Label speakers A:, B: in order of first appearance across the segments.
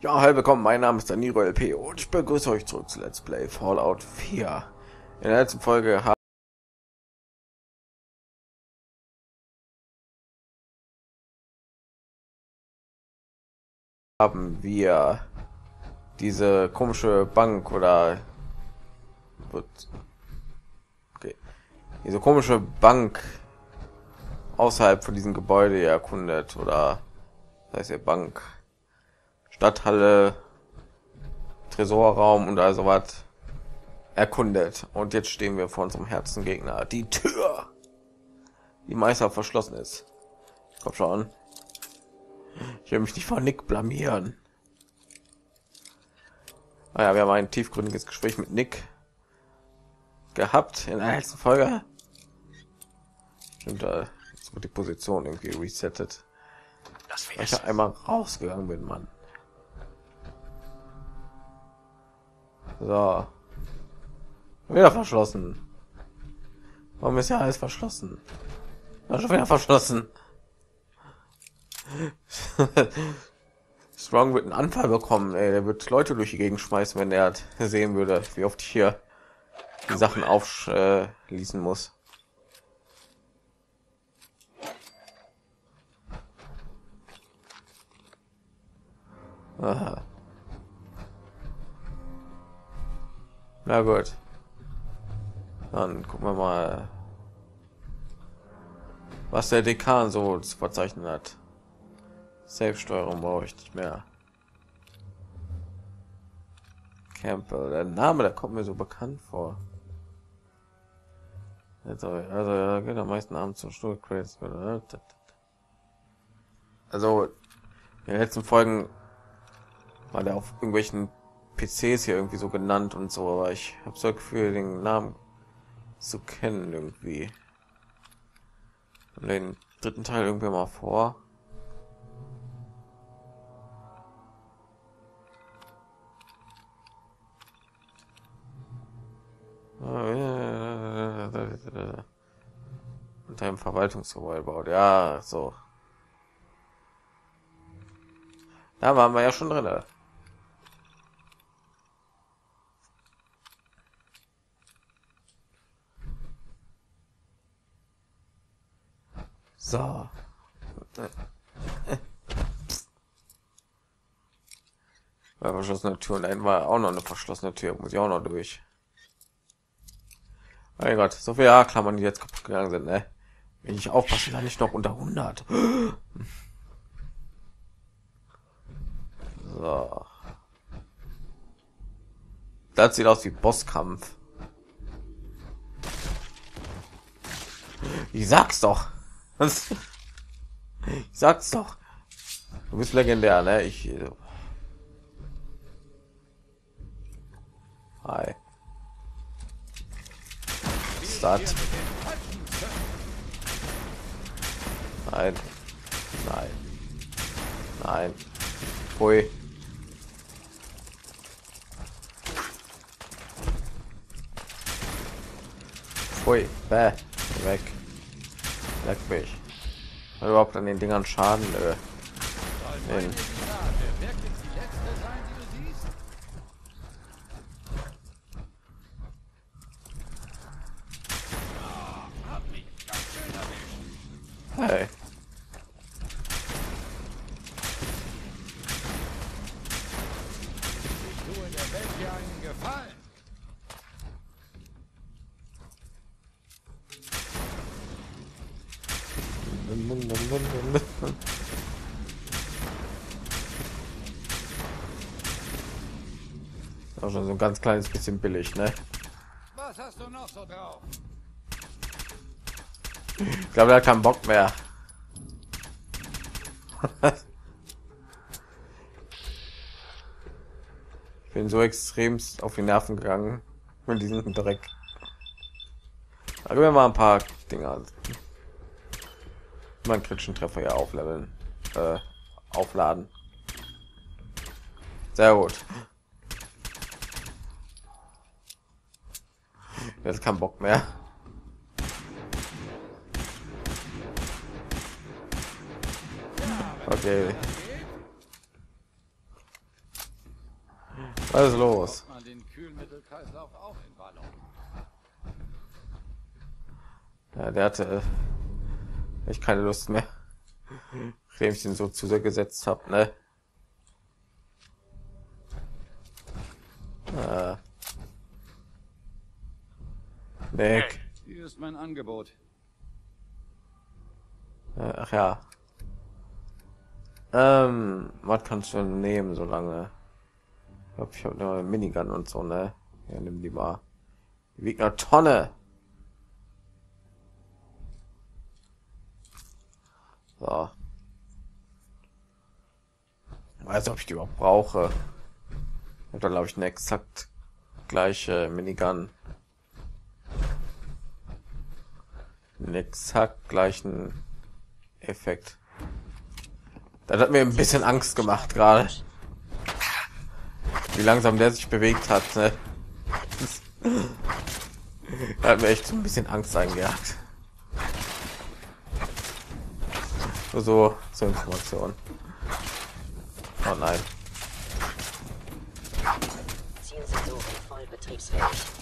A: Ja, hallo willkommen, mein Name ist Daniro LP und ich begrüße euch zurück zu Let's Play Fallout 4. In der letzten Folge haben wir diese komische Bank oder okay. diese komische Bank außerhalb von diesem Gebäude erkundet oder das heißt ja Bank Stadthalle, Tresorraum und also was erkundet. Und jetzt stehen wir vor unserem Herzengegner. Die Tür, die Meister verschlossen ist. Komm schon. Ich will mich nicht vor Nick blamieren. Ah ja, wir haben ein tiefgründiges Gespräch mit Nick gehabt in der letzten Folge. Und äh, jetzt wird die Position irgendwie resettet. Weil ich einmal rausgegangen bin, Mann. So. Wieder verschlossen. Warum ist ja alles verschlossen? Ja, schon wieder verschlossen. Strong wird einen Anfall bekommen, ey. Der wird Leute durch die Gegend schmeißen, wenn er sehen würde, wie oft ich hier die Sachen aufschließen muss. Aha. Na gut. Dann gucken wir mal, was der Dekan so zu verzeichnen hat. Safe-Steuerung brauche ich nicht mehr. Campbell, der Name, der kommt mir so bekannt vor. Also, also ja, geht am meisten Abend zum Stuhl Also, in den letzten Folgen war der auf irgendwelchen PCs hier irgendwie so genannt und so, aber ich habe so Gefühl, den Namen zu kennen irgendwie. Und den dritten Teil irgendwie mal vor. Unter einem Verwaltungsgebäude baut. Ja, so. Da waren wir ja schon drin. So. War verschlossene Tür und ein war auch noch eine verschlossene Tür, muss ich auch noch durch. Mein Gott, so viele Klammern, die jetzt kaputt gegangen sind, ne? Wenn ich aufpasse, dann nicht noch unter 100. So. Das sieht aus wie Bosskampf. Ich sag's doch. Was? Ich sag's doch. Du bist legendär, ne? Ich. Äh, Hi. Start. Nein. Nein. Nein. Pui. Pui. Bäh. Leck mich. Hat überhaupt an den Dingern Schaden? Nö. Auch schon so ein ganz kleines bisschen billig, ne? Was hast du noch so drauf? Ich glaube, er hat keinen Bock mehr. ich bin so extrem auf die Nerven gegangen mit diesem Dreck. Also wir mal ein paar Dinger. Man kritischen Treffer ja aufleveln, äh, aufladen. Sehr gut. Jetzt kein Bock mehr. Okay. Was ist los? Ja, der hatte echt keine Lust mehr, nachdem ich den so zu sehr gesetzt habe, ne? Äh. Nick.
B: Hier ist mein Angebot.
A: Äh, Ach ja. Ähm, was kannst du nehmen, so lange? Ich glaube, ich habe eine Minigun und so, ne? Ja, nimm die mal. Die wiegt eine Tonne. So. Weiß ob ich die überhaupt brauche. Ich habe da glaube ich eine exakt gleiche Minigun. Einen exakt gleichen Effekt. Das hat mir ein bisschen Angst gemacht gerade. Wie langsam der sich bewegt hat. Ne? Hat mir echt ein bisschen Angst eingejagt. Nur so zur Information. Oh nein.
C: Zielsensoren voll betriebsfähig.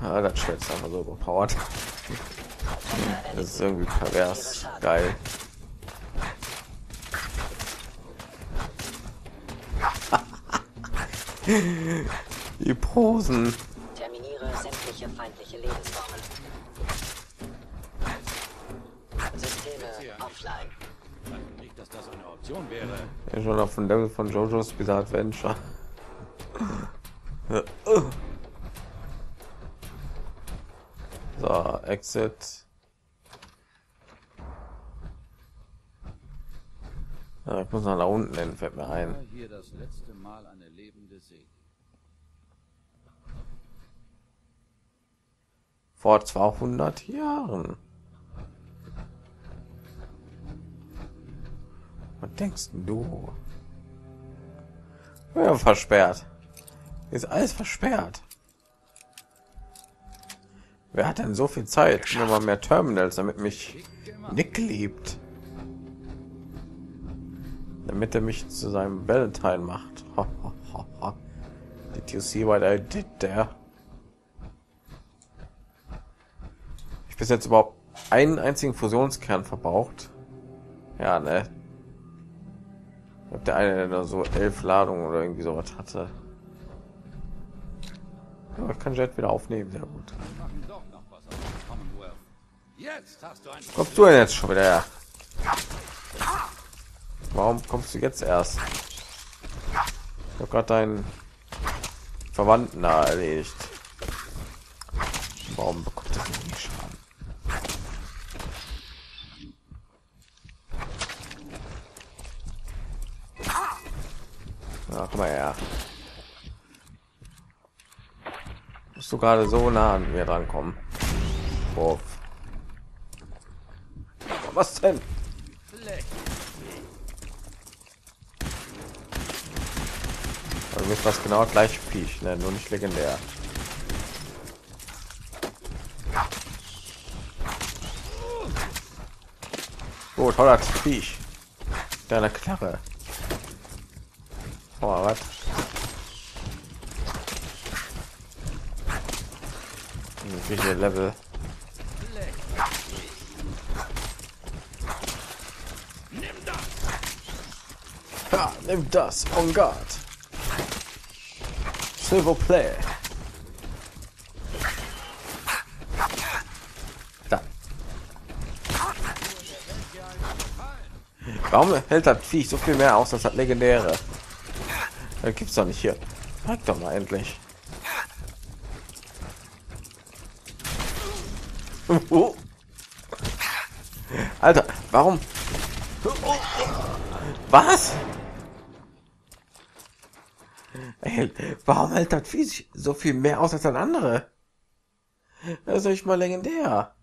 A: Ah, das Schwert ist einfach so überpowered. Das ist irgendwie pervers. Geil. Die Posen.
C: Terminiere sämtliche feindliche Lebensformen. Offline.
B: Nicht, dass das eine Option wäre.
A: Ja, schon auf dem Level von JoJo's Bizarre Adventure. So, Exit. Ja, ich muss nach unten hin, fällt mir ein.
B: Hier das letzte Mal eine lebende See.
A: Vor 200 Jahren. Was denkst du? Ja, versperrt. Ist alles versperrt. Wer hat denn so viel Zeit? Nur mal mehr Terminals, damit mich Nick liebt. Damit er mich zu seinem Valentine macht. Did you see what I did there? Ich bis jetzt überhaupt einen einzigen Fusionskern verbraucht. Ja, ne. Der eine, der nur so elf Ladungen oder irgendwie sowas hatte. Ja, ich kann Jet wieder aufnehmen, sehr gut. Kommst du denn jetzt schon wieder her? Warum kommst du jetzt erst? Ich habe gerade deinen Verwandten da erledigt. Warum bekommt er nicht Schaden? Ja, komm mal her. Musst du gerade so nah an mir drankommen? Wurf. Was denn? Also ist das genau gleich Viech, ne? nur nicht legendär. Gut, 100 Viech. Deine Knarre. Oh, was? Wie viele Level? Ja, nimm das. On guard. Silver Play. Da. Warum hält das Viech so viel mehr aus als das legendäre? Das gibt's doch nicht hier. Sag doch mal endlich. Oh. Alter, warum? Was? Ey, warum hält das Viech so viel mehr aus als ein andere? Das ist nicht mal legendär.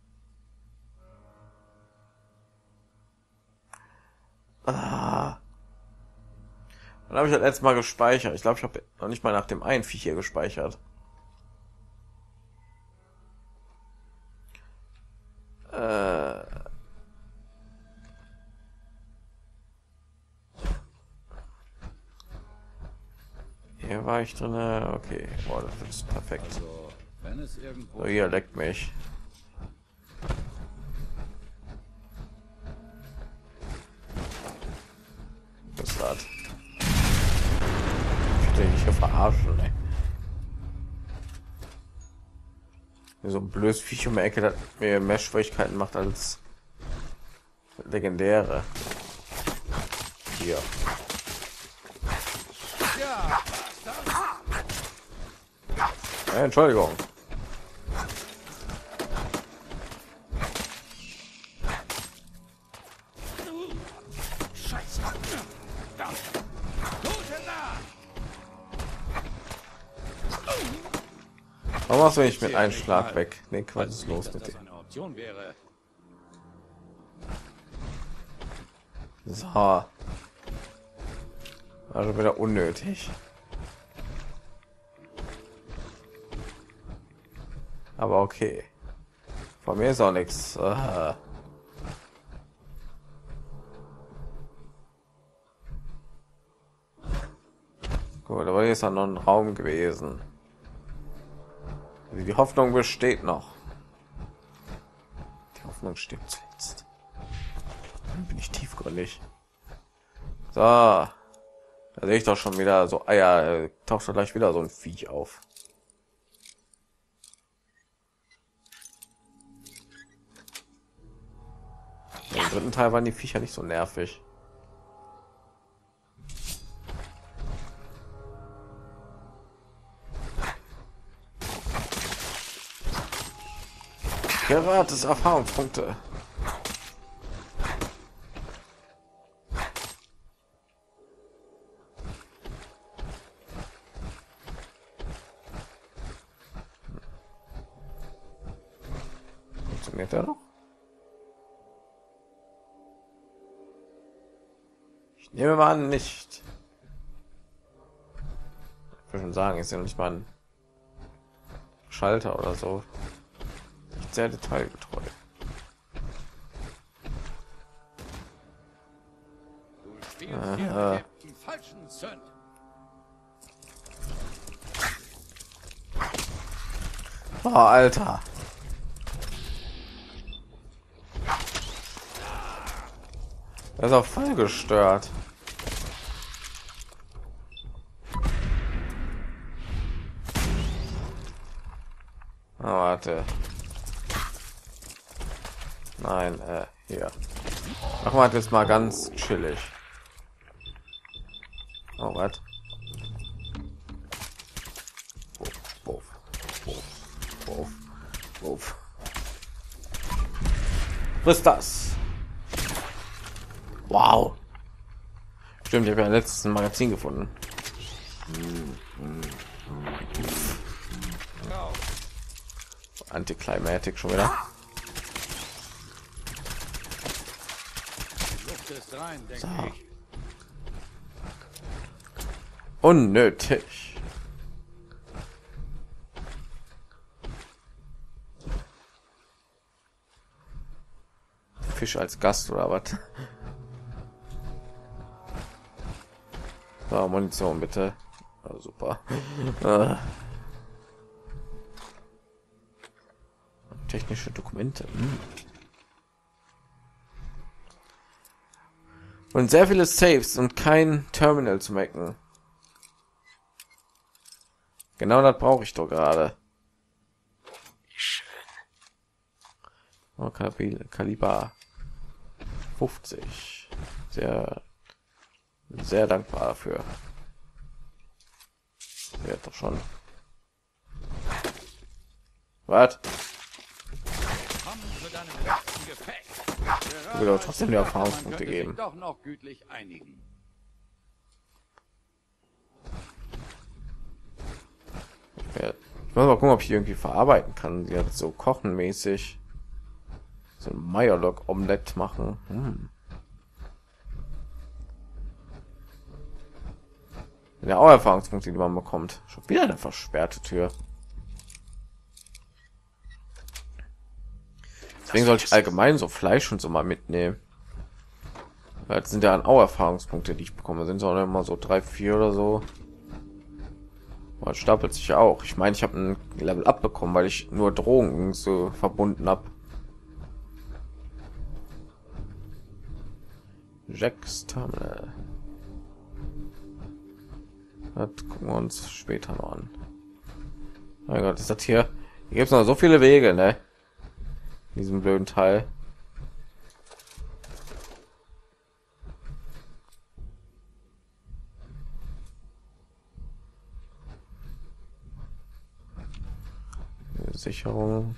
A: Dann habe ich das letzte Mal gespeichert. Ich glaube, ich habe noch nicht mal nach dem einen Viech hier gespeichert. Äh. Hier war ich drin. Okay, boah, das ist perfekt.
B: Also,
A: So, hier leckt mich. Blödes Viech um die Ecke, das mir mehr Schwierigkeiten macht als legendäre. Hier.
B: Ja,
A: Entschuldigung.
B: Scheiße.
A: Warum machst du nicht mit einem Schlag weg? Nee, Quatsch, ist los mit
B: das
A: dir. So. War schon wieder unnötig. Aber okay. Von mir ist auch nichts. Äh. Gut, aber hier ist ja noch ein Raum gewesen. Die Hoffnung besteht noch. Die Hoffnung stirbt zuletzt. Dann bin ich tiefgründig. So. Da sehe ich doch schon wieder so Eier. äh, Taucht doch gleich wieder so ein Viech auf. Im dritten Teil waren die Viecher nicht so nervig. Gratis Erfahrungspunkte. Funktioniert der noch? Ich nehme mal an, nicht. Ich will schon sagen, ist ja noch nicht mal ein Schalter oder so. Sehr detailgetreu. Aha. Oh, Alter. Er ist auch voll gestört. Oh, warte. Nein, äh, hier. Machen wir das mal ganz chillig. Oh, was? Was ist das? Wow. Stimmt, ich habe ja letztes ein Magazin gefunden. Anticlimatic schon wieder.
B: Die Luft ist rein, denke
A: So. Unnötig. Fisch als Gast oder was? So, Munition bitte. Ah, super. Äh. Technische Dokumente. Hm. Und sehr viele Saves und kein Terminal zu mecken. Genau das brauche ich doch gerade. Oh, Kaliber, Kaliber 50. Sehr, sehr dankbar dafür. Wird doch schon. Was?
B: Komm zu deinem letzten Gefecht.
A: Doch trotzdem die Erfahrungspunkte geben.
B: Doch noch gütlich einigen.
A: Ja, ich muss mal gucken, ob ich irgendwie verarbeiten kann. Die hat so kochenmäßig so ein Meierlock Omelette machen. Hm. Ja, auch Erfahrungspunkte, die man bekommt. Schon wieder eine versperrte Tür. Deswegen soll ich allgemein so Fleisch und so mal mitnehmen. Jetzt sind ja auch Erfahrungspunkte, die ich bekomme. Sind so immer so drei, vier oder so. Man stapelt sich auch. Ich meine, ich habe ein Level abbekommen, weil ich nur Drogen so verbunden habe. Jacks Terminal. Das gucken wir uns später noch an. Mein Gott, ist das hier? Hier gibt es noch so viele Wege, ne? In diesem blöden Teil. Sicherung.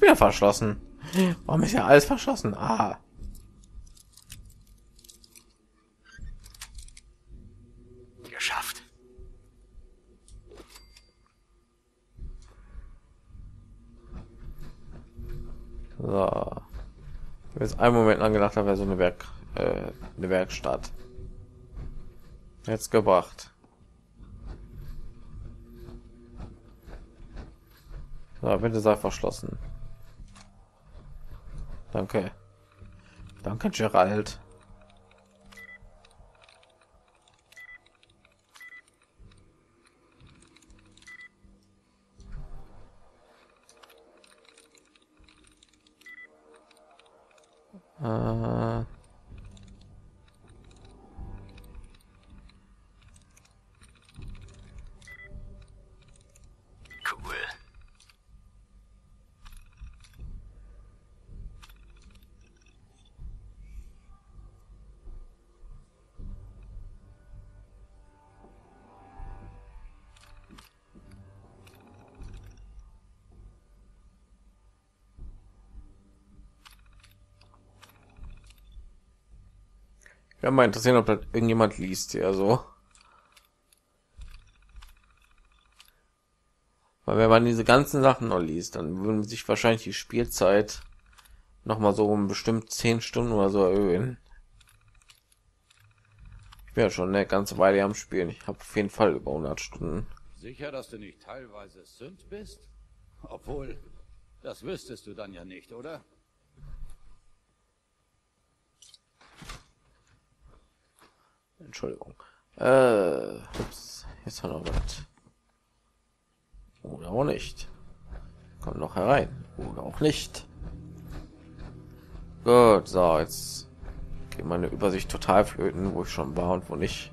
A: Wieder verschlossen. Warum ist ja alles verschlossen? Ah.
D: Geschafft.
A: So. Jetzt einen Moment lang gedacht, da wäre so eine Werk, äh, eine Werkstatt. Jetzt gebracht. So, bitte sei verschlossen. Danke. Danke, Gerald. Äh, ja, mal interessieren, ob das irgendjemand liest hier so. Weil wenn man diese ganzen Sachen noch liest, dann würden sich wahrscheinlich die Spielzeit noch mal so um bestimmt zehn Stunden oder so erhöhen. Ich bin ja schon eine ganze Weile am Spielen. Ich habe auf jeden Fall über 100 Stunden.
B: Sicher, dass du nicht teilweise Sünd bist? Obwohl, das wüsstest du dann ja nicht, oder?
A: Entschuldigung. Äh, ups, jetzt haben wir was. Oder auch nicht. Kommt noch herein. Oder auch nicht. Gut, so, jetzt geht meine Übersicht total flöten, wo ich schon war und wo nicht.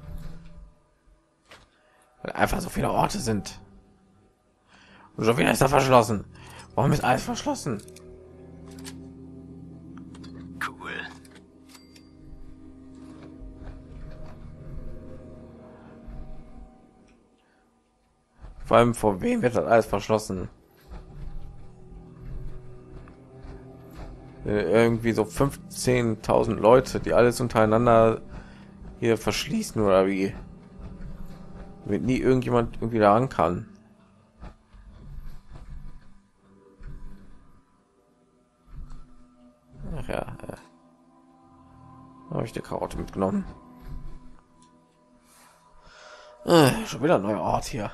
A: Weil einfach so viele Orte sind. Und schon wieder ist er verschlossen. Warum ist alles verschlossen? Vor allem vor wem wird das alles verschlossen? Äh, Irgendwie so 15.000 Leute, die alles untereinander hier verschließen oder wie? Damit nie irgendjemand irgendwie da kann. Ach ja. Äh. Habe ich die Karotte mitgenommen. Äh, schon wieder ein neuer Ort hier.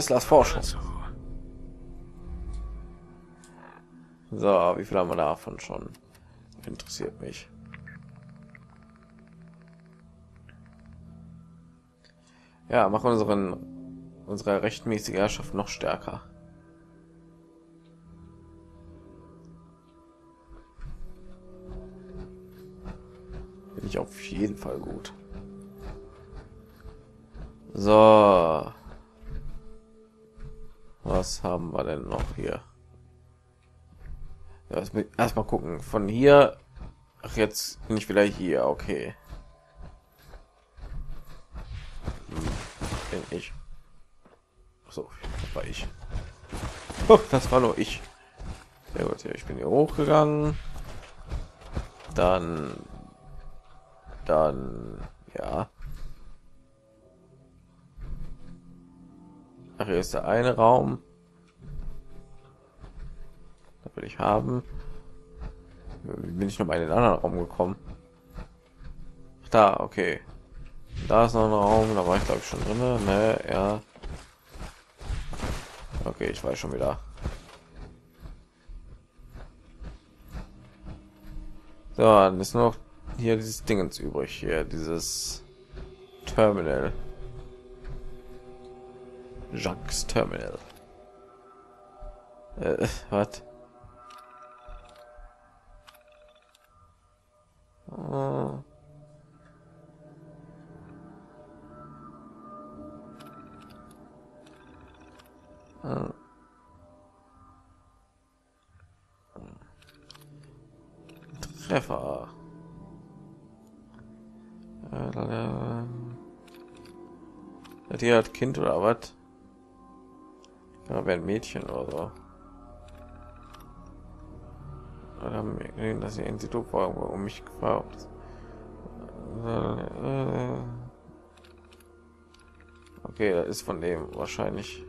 A: Teslas Forschung.
D: So.
A: Wie viel haben wir davon schon? Interessiert mich. Ja, mach unseren unsere rechtmäßige Herrschaft noch stärker. Bin ich auf jeden Fall gut. So. Was haben wir denn noch hier? Erstmal gucken. Von hier. Ach, jetzt bin ich wieder hier. Okay. Ich. So, war ich. Oh, das war nur ich. Sehr gut, ja, ich bin hier hochgegangen. Dann, dann, ja. Hier ist der eine Raum. Da will ich haben. Bin ich noch mal in den anderen Raum gekommen? Da, okay. Da ist noch ein Raum, da war ich glaube ich schon drin. Ne, ja. Okay, ich weiß schon wieder. So, dann ist noch hier dieses Dingens übrig hier, dieses Terminal. Jacques Terminal. Äh, was? Oh. Äh. Treffer. Äh, hat hier hat Kind oder was? Ja, wäre ein Mädchen oder so. Oder haben wir gesehen, dass ihr Institut war um mich gefragt. Okay, das ist von dem wahrscheinlich.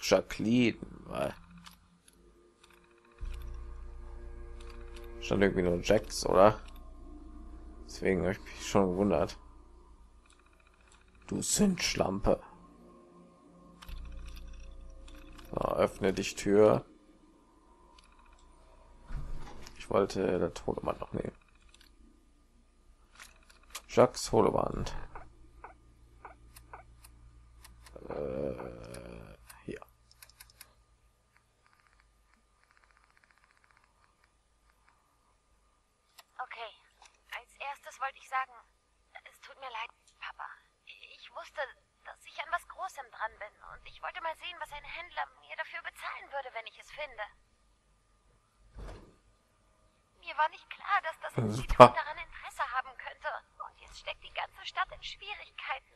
A: Jacqueline. Stand irgendwie nur Jacks, oder? Deswegen habe ich mich schon gewundert. Du sind Schlampe. So, öffne dich Tür. Ich wollte der Todemand noch nehmen. Jacques Holewand. Äh, hier.
E: Okay, als erstes wollte ich sagen, es tut mir leid, Papa. Ich wusste, dass ich an was Großem dran bin und ich wollte mal sehen, was ein Händler mir dafür bezahlen würde, wenn ich es finde. Mir war nicht klar, dass das Institut
A: Super.
E: daran Interesse haben könnte. Und jetzt steckt die ganze Stadt in Schwierigkeiten.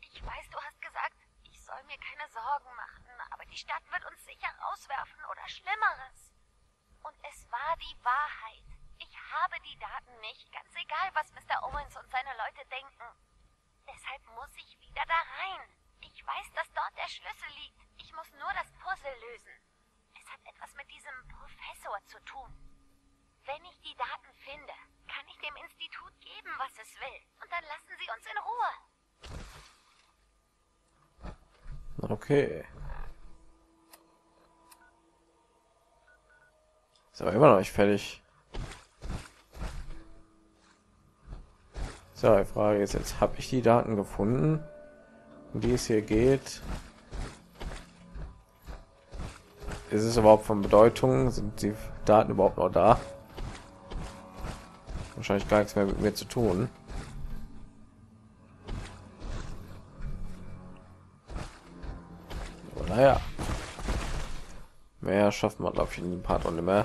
E: Ich weiß, du hast gesagt, ich soll mir keine Sorgen machen, aber die Stadt wird uns sicher rauswerfen oder Schlimmeres. Und es war die Wahrheit. Ich habe die Nicht, ganz egal, was Mr. Owens und seine Leute denken. Deshalb muss ich wieder da rein. Ich weiß, dass dort der Schlüssel liegt. Ich muss nur das Puzzle lösen. Es hat etwas mit diesem Professor zu tun. Wenn ich die Daten finde, kann ich dem Institut geben, was es will. Und dann lassen sie uns in Ruhe.
A: Okay. Ist aber immer noch nicht fertig. So, die Frage ist jetzt, habe ich die Daten gefunden, um die es hier geht? Ist es überhaupt von Bedeutung? Sind die Daten überhaupt noch da? Wahrscheinlich gar nichts mehr mit mir zu tun. Aber naja. Mehr schaffen wir, glaube ich, in ein paar Runde mehr.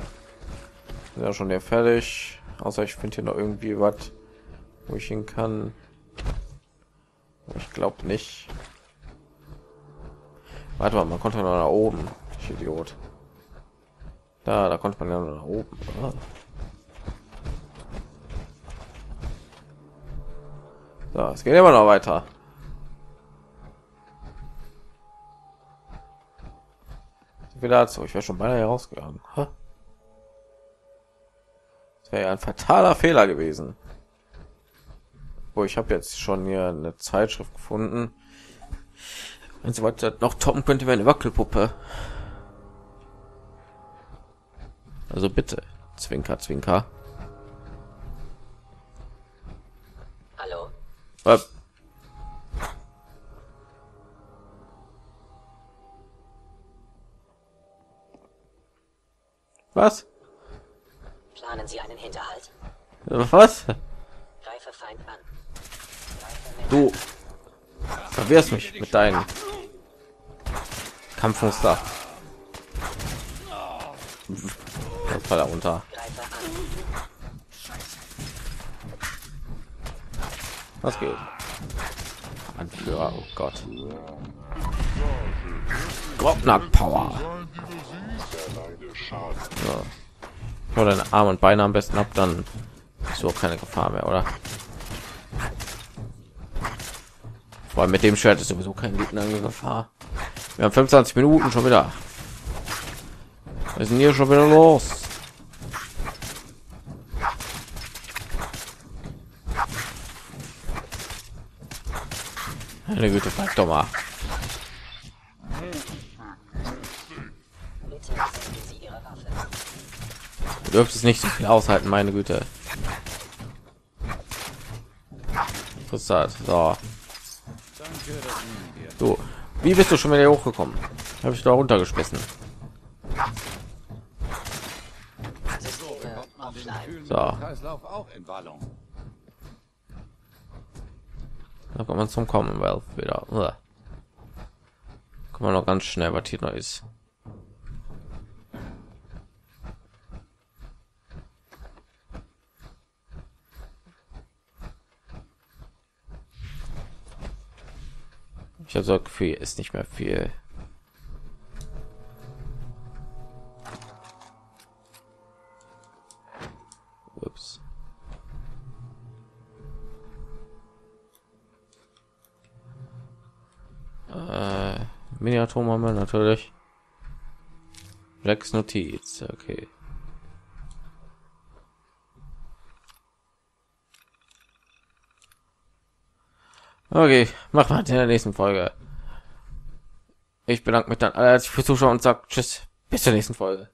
A: Sind ja schon ja fertig. Außer ich finde hier noch irgendwie was, wo ich hin kann. Ich glaube nicht. Warte mal, man konnte noch nach oben. Ich Idiot. Da, da konnte man ja noch nach oben. Ah. So, es geht immer noch weiter. Wieder dazu. Ich wäre schon beinahe herausgegangen. Wäre ja ein fataler Fehler gewesen. Wo ich habe jetzt schon hier eine Zeitschrift gefunden. Wenn so weiter noch toppen könnte, wäre eine Wackelpuppe. Also bitte, Zwinker, Zwinker.
C: Hallo?
A: Äh, Was?
C: Planen Sie einen Hinterhalt?
A: Was?
C: Greife Feind an. Greife mit
A: Du verwirrst mich mit deinen Kampfmuster. Das da runter. Was geht? Anführer, oh Gott. Grobnack Power. So. Nur deine Arme und Beine am besten ab, dann ist so keine Gefahr mehr, oder? Vor allem mit dem Schwert ist sowieso kein Gegner in Gefahr. Wir haben 25 Minuten schon wieder. Wir sind hier schon wieder los. Meine Güte, frag doch mal. Du dürftest nicht so viel aushalten, meine Güte. Interessant. So. Wie bist du schon wieder hochgekommen? Habe ich da runtergeschmissen. So, da kommt man zum Commonwealth wieder. Kommen wir noch ganz schnell, was hier noch ist. Ich habe so ein Gefühl, ist nicht mehr viel. Ups. Äh, Miniatom haben wir natürlich. Jacks Notiz, okay. Okay, machen wir in der nächsten Folge. Ich bedanke mich dann herzlich fürs Zuschauen und sage Tschüss, bis zur nächsten Folge.